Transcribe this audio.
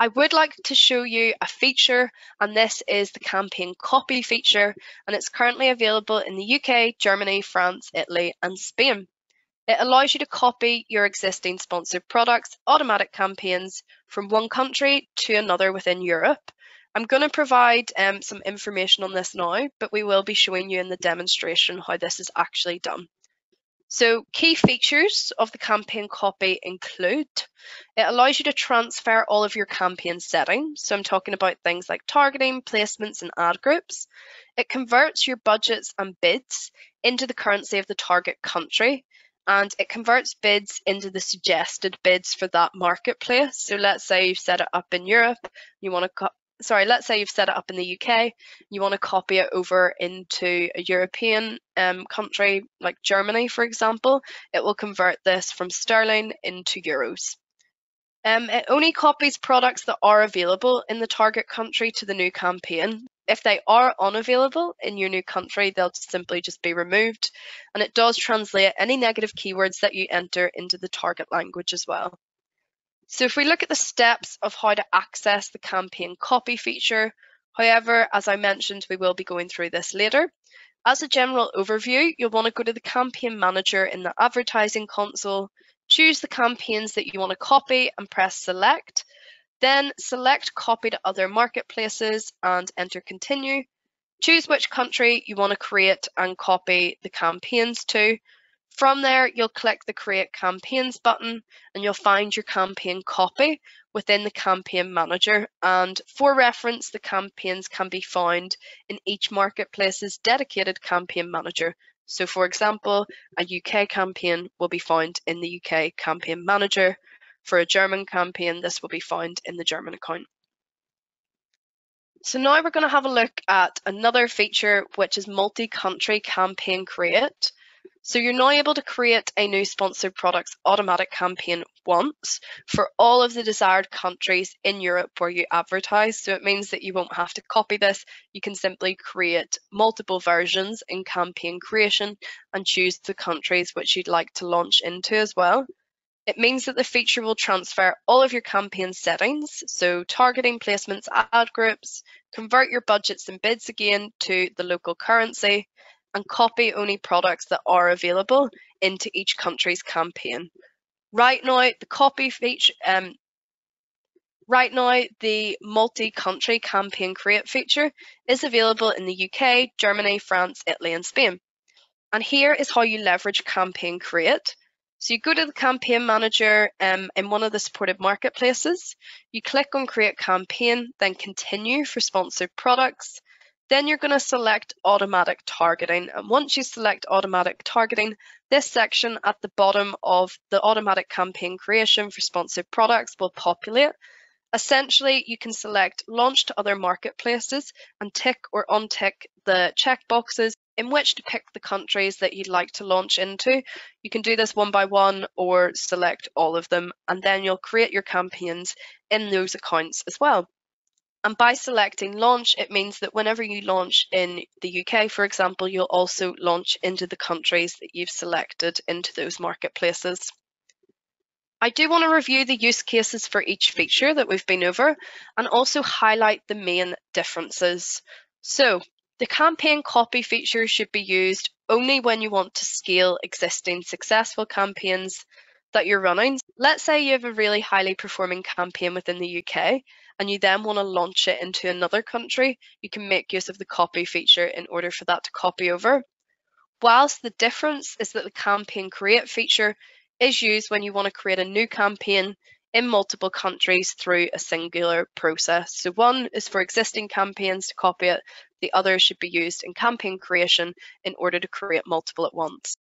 I would like to show you a feature and this is the campaign copy feature and it's currently available in the UK, Germany, France, Italy and Spain. It allows you to copy your existing sponsored products, automatic campaigns from one country to another within Europe. I'm going to provide um, some information on this now, but we will be showing you in the demonstration how this is actually done. So key features of the campaign copy include it allows you to transfer all of your campaign settings. So I'm talking about things like targeting, placements, and ad groups. It converts your budgets and bids into the currency of the target country and it converts bids into the suggested bids for that marketplace. So let's say you've set it up in Europe, you want to sorry, let's say you've set it up in the UK, you want to copy it over into a European um, country like Germany, for example, it will convert this from sterling into euros. Um, it only copies products that are available in the target country to the new campaign. If they are unavailable in your new country, they'll simply just be removed. And it does translate any negative keywords that you enter into the target language as well. So if we look at the steps of how to access the campaign copy feature, however, as I mentioned, we will be going through this later. As a general overview, you'll want to go to the campaign manager in the advertising console, choose the campaigns that you want to copy and press select. Then select copy to other marketplaces and enter continue. Choose which country you want to create and copy the campaigns to. From there, you'll click the create campaigns button and you'll find your campaign copy within the campaign manager. And for reference, the campaigns can be found in each marketplace's dedicated campaign manager. So for example, a UK campaign will be found in the UK campaign manager for a German campaign, this will be found in the German account. So now we're going to have a look at another feature, which is multi-country campaign create. So you're now able to create a new sponsored products automatic campaign once for all of the desired countries in Europe where you advertise. So it means that you won't have to copy this. You can simply create multiple versions in campaign creation and choose the countries which you'd like to launch into as well. It means that the feature will transfer all of your campaign settings, so targeting placements, ad groups, convert your budgets and bids again to the local currency, and copy only products that are available into each country's campaign. Right now, the copy feature, um, right now, the multi-country campaign create feature is available in the UK, Germany, France, Italy, and Spain. And here is how you leverage campaign create so you go to the campaign manager um, in one of the supported marketplaces, you click on create campaign, then continue for sponsored products. Then you're going to select automatic targeting. And once you select automatic targeting, this section at the bottom of the automatic campaign creation for sponsored products will populate. Essentially, you can select launch to other marketplaces and tick or untick the checkboxes in which to pick the countries that you'd like to launch into. You can do this one by one or select all of them, and then you'll create your campaigns in those accounts as well. And by selecting launch, it means that whenever you launch in the UK, for example, you'll also launch into the countries that you've selected into those marketplaces. I do want to review the use cases for each feature that we've been over and also highlight the main differences. So the campaign copy feature should be used only when you want to scale existing successful campaigns that you're running. Let's say you have a really highly performing campaign within the UK and you then want to launch it into another country, you can make use of the copy feature in order for that to copy over. Whilst the difference is that the campaign create feature is used when you want to create a new campaign in multiple countries through a singular process. So one is for existing campaigns to copy it, the other should be used in campaign creation in order to create multiple at once.